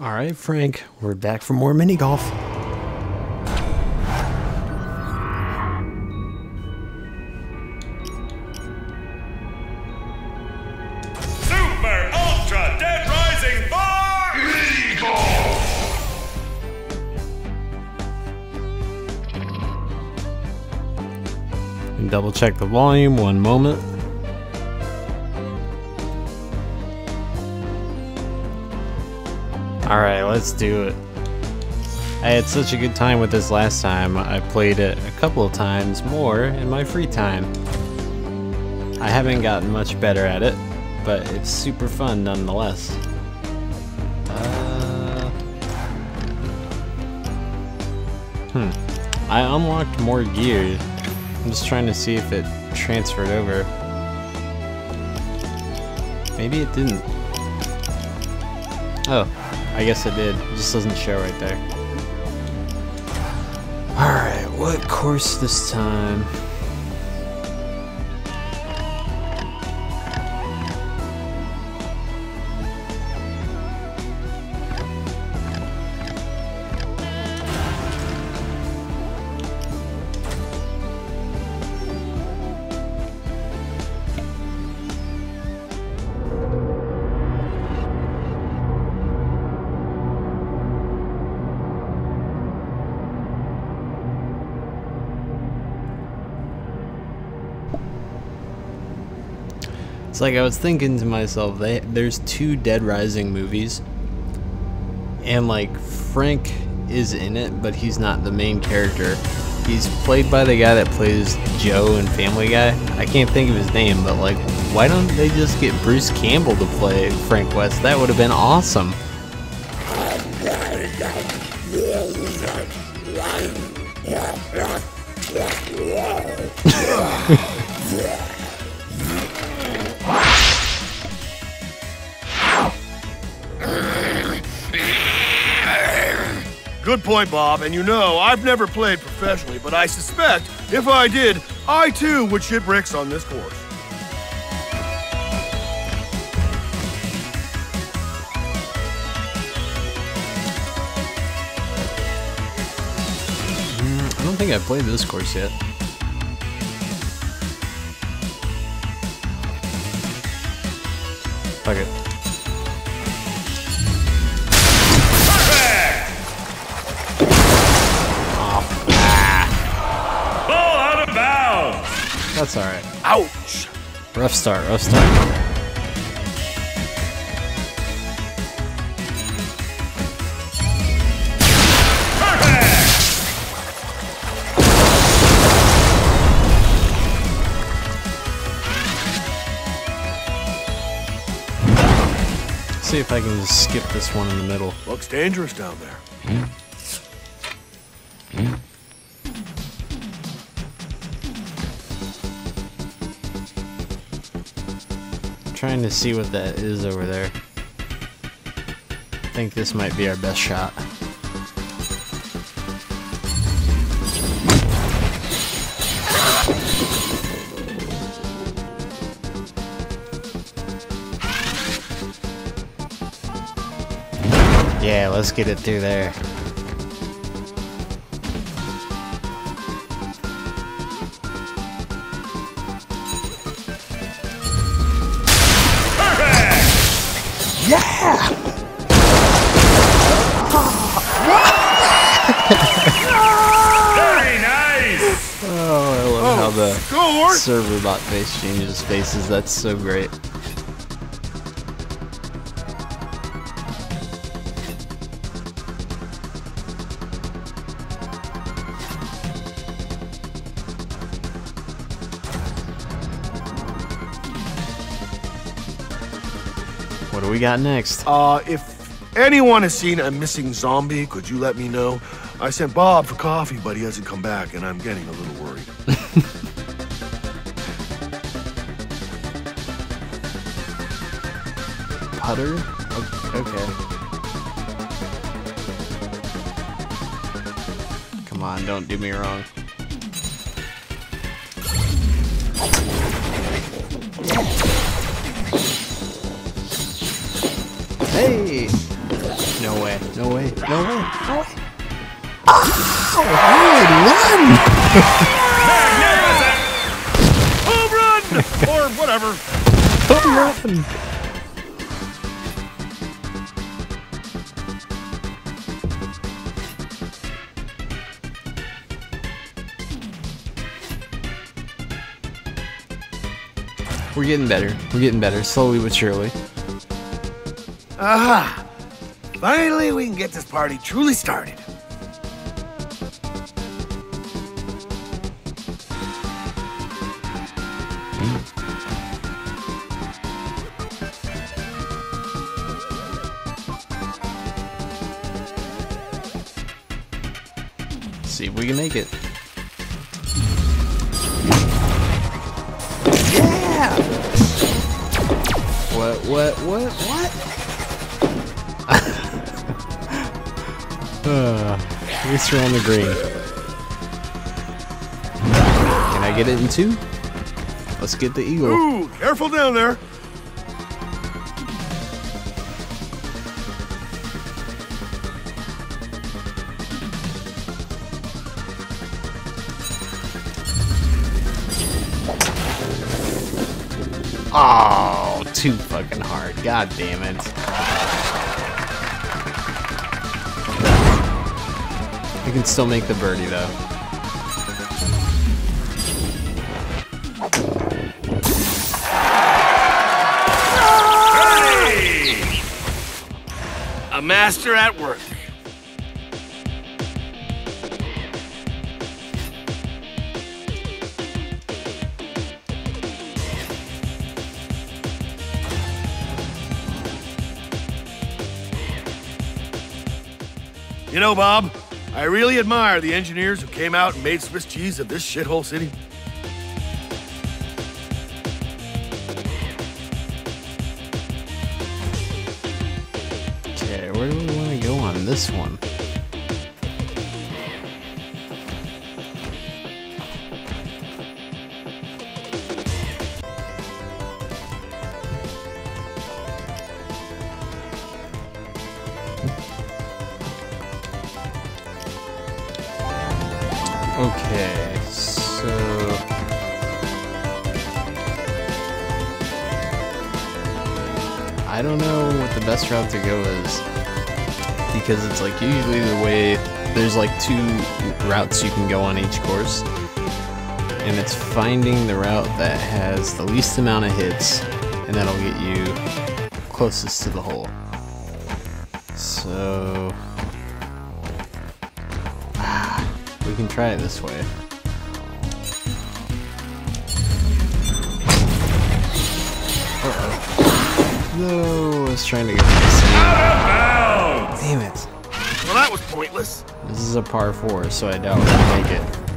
All right, Frank, we're back for more mini golf. Super Ultra Dead Rising 4 Mini Golf! And double check the volume, one moment. Alright, let's do it. I had such a good time with this last time, I played it a couple of times more in my free time. I haven't gotten much better at it, but it's super fun nonetheless. Uh, hmm. I unlocked more gear. I'm just trying to see if it transferred over. Maybe it didn't. Oh, I guess it did. It just doesn't show right there. Alright, what course this time? It's like I was thinking to myself, they, there's two Dead Rising movies, and like Frank is in it, but he's not the main character. He's played by the guy that plays Joe in Family Guy. I can't think of his name, but like, why don't they just get Bruce Campbell to play Frank West? That would have been awesome. Good point, Bob. And you know, I've never played professionally, but I suspect if I did, I too would shit bricks on this course. Hmm, I don't think I've played this course yet. Fuck it. That's alright. Ouch! Rough start, rough start. See if I can just skip this one in the middle. Looks dangerous down there. Trying to see what that is over there. I think this might be our best shot. Yeah, let's get it through there. The server bot face changes faces. That's so great. What do we got next? Uh, if anyone has seen a missing zombie, could you let me know? I sent Bob for coffee, but he hasn't come back, and I'm getting a little Putter? Okay. Come on, don't do me wrong. Hey! No way. No way. No way. No way. Oh, run! Magnificent! or whatever. Home run! Getting better. We're getting better, slowly but surely. Aha! Finally, we can get this party truly started. What, what, what, what? uh, at least we're on the green. Can I get it in two? Let's get the eagle. Ooh, careful down there. Too fucking hard. God damn it. You can still make the birdie though. Birdie! A master at work. You know, Bob, I really admire the engineers who came out and made Swiss cheese of this shithole city. Okay, where do we want to go on this one? Okay, so I don't know what the best route to go is because it's like usually the way there's like two routes you can go on each course and it's finding the route that has the least amount of hits and that'll get you closest to the hole. So can try it this way. Uh-oh. No, I was trying to get this. Out of bounds! Damn it. Well, that was pointless. This is a par 4, so I doubt we'll make it.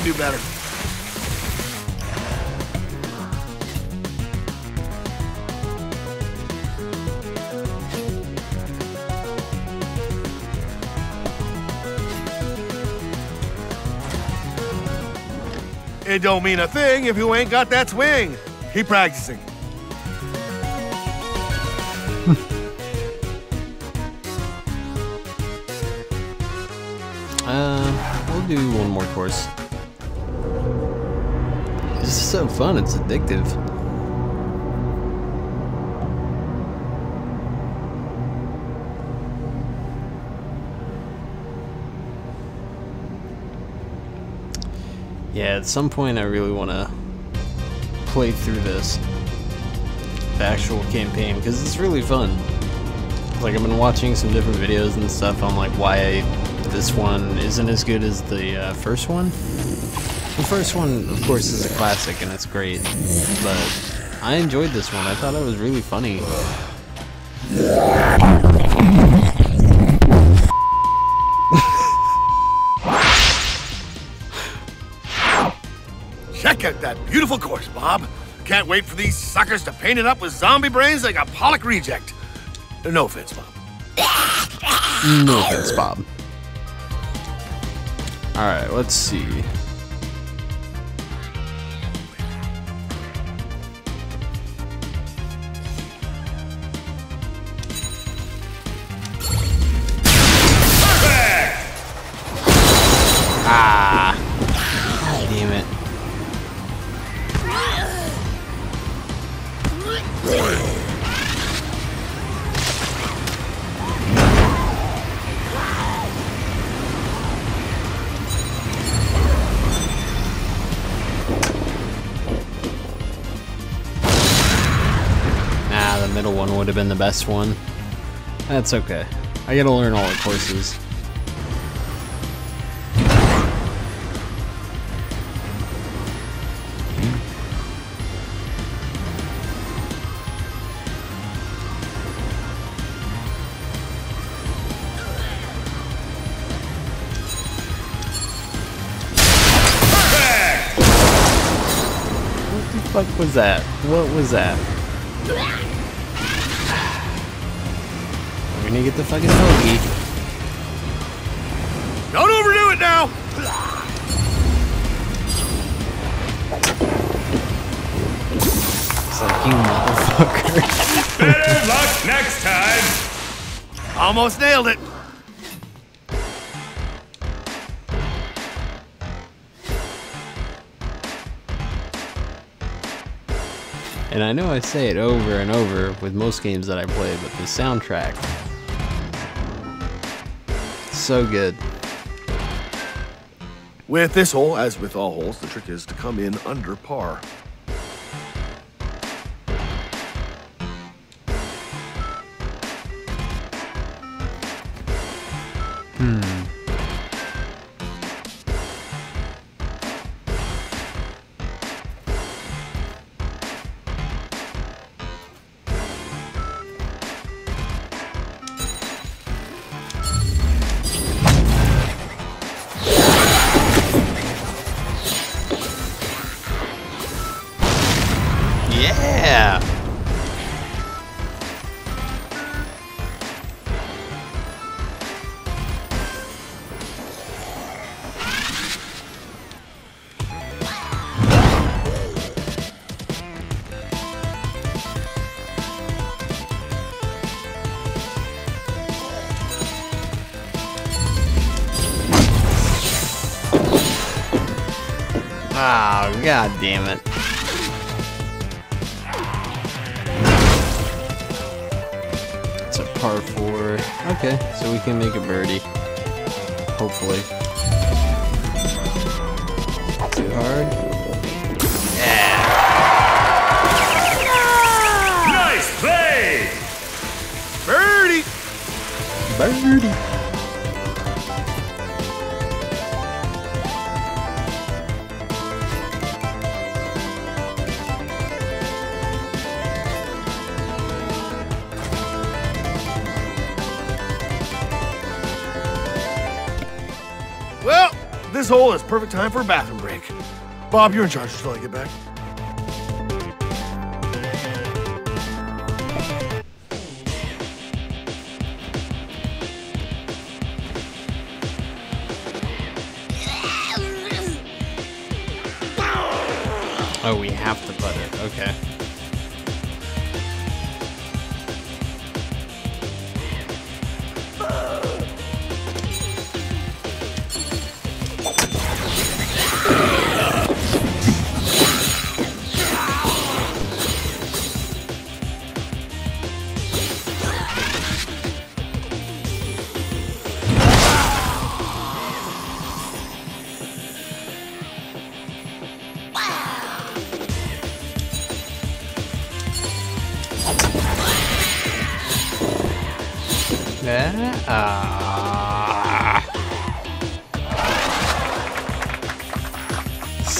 Can do better. It don't mean a thing if you ain't got that swing. Keep practicing. Uh, we'll do one more course. This is so fun, it's addictive. Yeah, at some point I really want to play through this, the actual campaign, because it's really fun. Like I've been watching some different videos and stuff on like why this one isn't as good as the uh, first one. The first one, of course, is a classic and it's great, but I enjoyed this one. I thought it was really funny. Check out that beautiful course, Bob. Can't wait for these suckers to paint it up with zombie brains like a Pollock reject. No offense, Bob. No offense, Bob. Alright, let's see. Ah! Damn it. The middle one would have been the best one. That's okay. I gotta learn all the courses. Was that? What was that? We're gonna get the fucking bogey. Don't overdo it now! It's like, you motherfucker. Better luck next time! Almost nailed it. And I know I say it over and over with most games that I play, but the soundtrack. So good. With this hole, as with all holes, the trick is to come in under par. God damn it. It's a par four. Okay, so we can make a birdie. Hopefully. Too hard? Yeah! Nice play! Birdie! Birdie. Is perfect time for a bathroom break. Bob, you're in charge until I get back. Oh, we have to put it. Okay.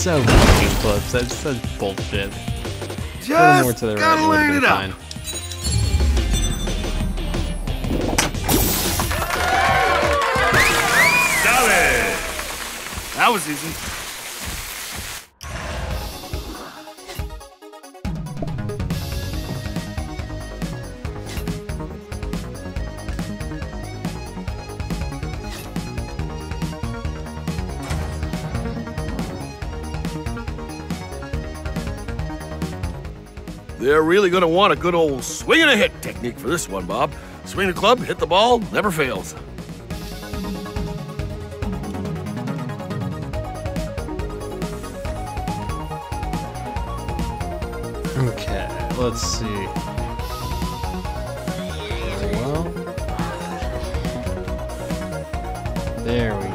So fucking close. That's such bullshit. A little more Just to the right. would've line been it up. fine. That was easy. They're really going to want a good old swing and a hit technique for this one, Bob. Swing the club, hit the ball, never fails. Okay, let's see. Well, there we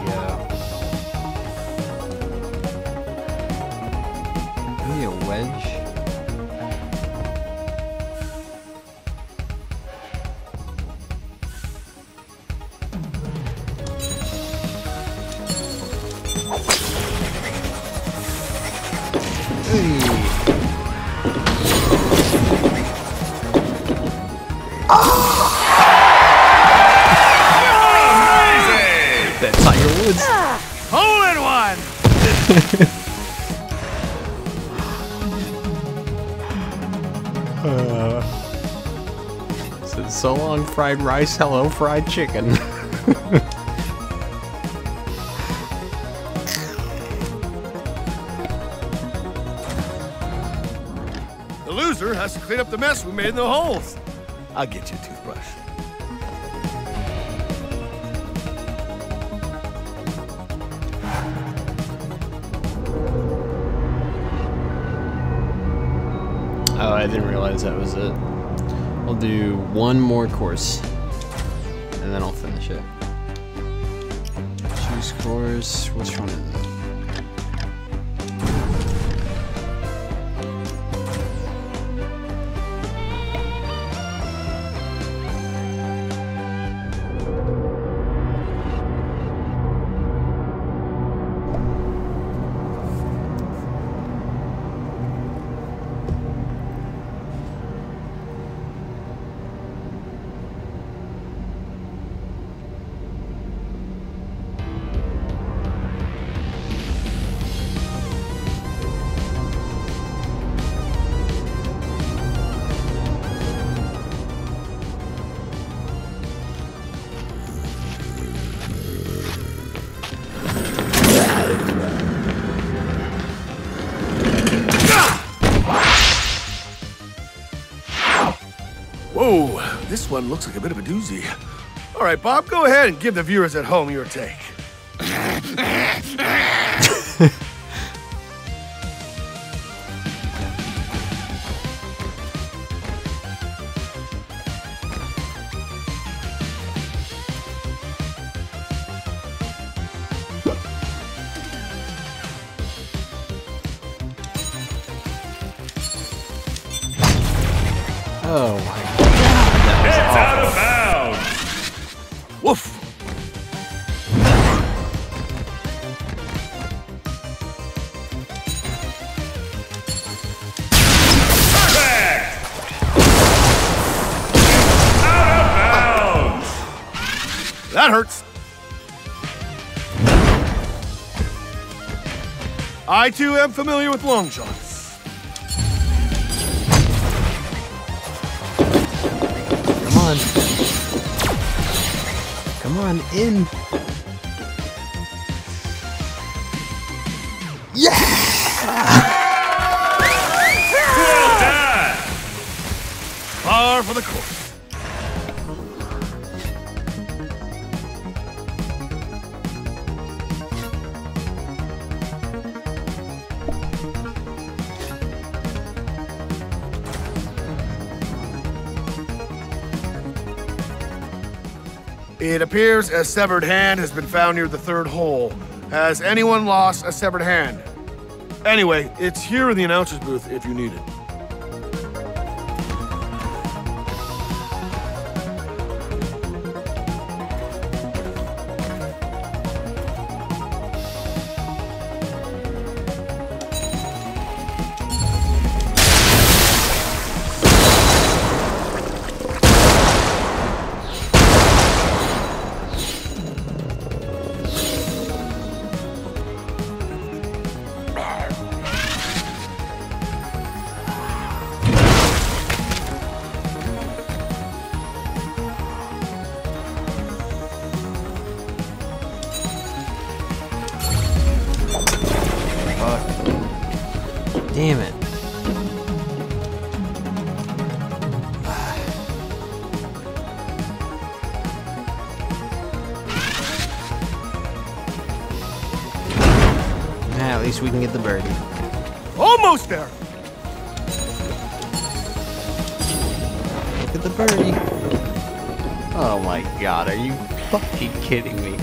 fried rice, hello fried chicken. The loser has to clean up the mess we made in the holes. I'll get you a toothbrush. Oh, I didn't realize that was it. I'll do one more course, and then I'll finish it. Choose course. Which one is this one looks like a bit of a doozy. All right, Bob, go ahead and give the viewers at home your take. Oh It's out of bounds. Woof. Perfect. Out of bounds. That hurts. I too am familiar with long shots. On, in. Done. Par for the course. It appears a severed hand has been found near the third hole. Has anyone lost a severed hand? Anyway, it's here in the announcer's booth if you need it. We can get the birdie. Almost there. Look at the birdie. Oh my god, are you fucking kidding me?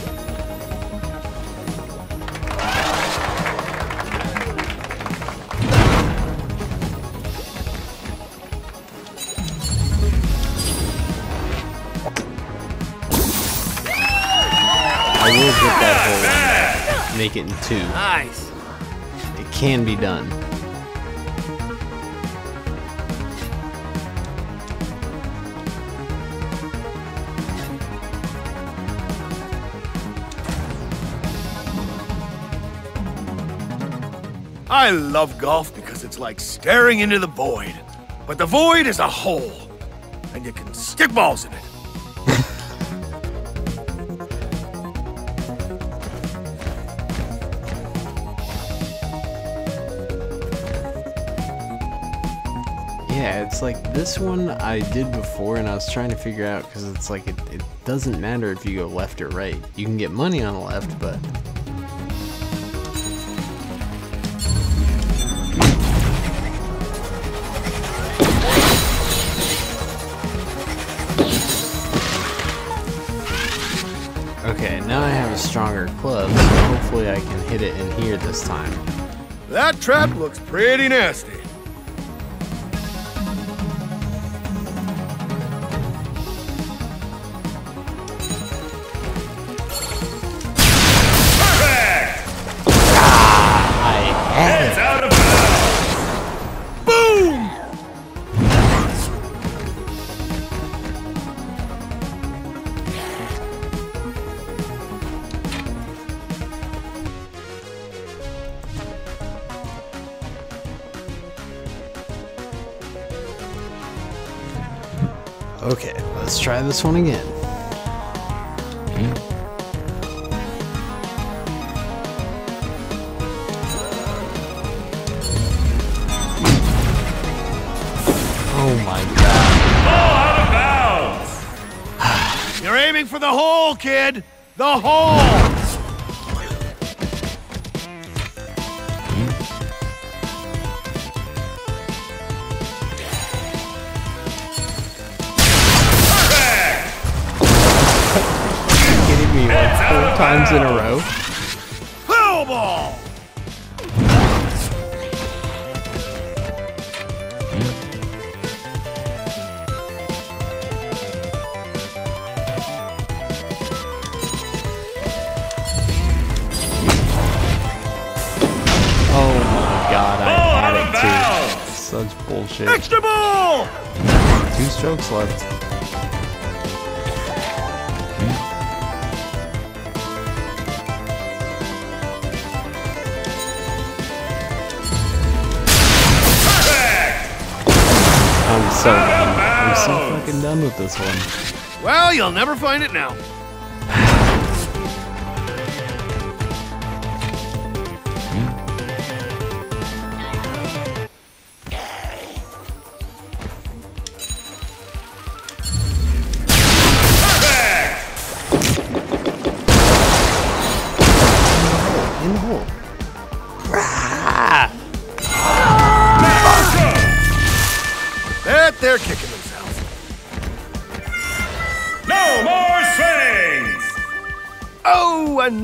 I will get that hole make it in two. Nice. Can be done. I love golf because it's like staring into the void. But the void is a hole, and you can stick balls in it. Yeah, it's like this one I did before and I was trying to figure out because it's like it, it doesn't matter if you go left or right. You can get money on the left, but. Okay, now I have a stronger club, so hopefully I can hit it in here this time. That trap looks pretty nasty. Okay, let's try this one again. Oh my god. Ball out of bounds! You're aiming for the hole, kid! The hole! Times in a row? Foul ball! Oh my god, I had it too. Such bullshit. Extra ball! Two strokes left. Fucking done with this one. Well, you'll never find it now.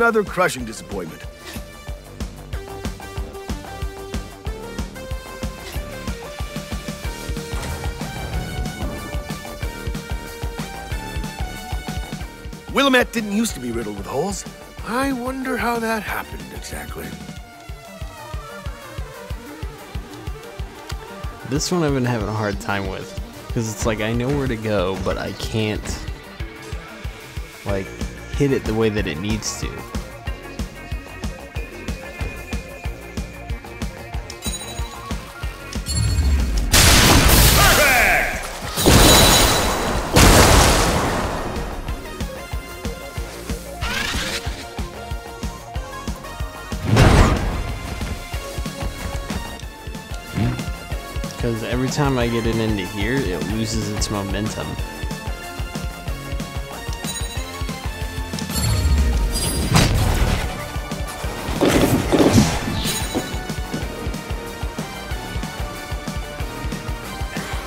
Another crushing disappointment. Willamette didn't used to be riddled with holes. I wonder how that happened exactly. This one I've been having a hard time with. Because it's like I know where to go, but I can't like hit it the way that it needs to. Every time I get it into here, it loses its momentum.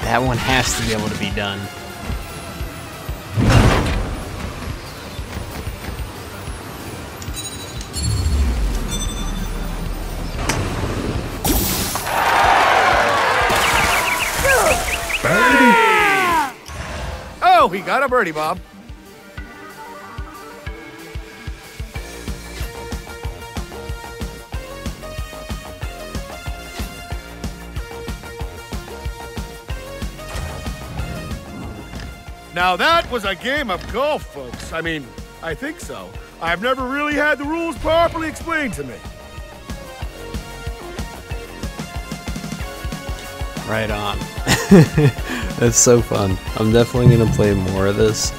That one has to be able to be done. He got a birdie, Bob. Now that was a game of golf, folks. I mean, I think so. I've never really had the rules properly explained to me. Right on. That's so fun. I'm definitely gonna play more of this.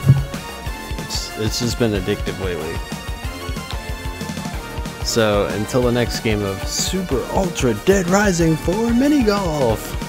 It's it's just been addictive lately. So until the next game of Super Ultra Dead Rising 4 Mini Golf.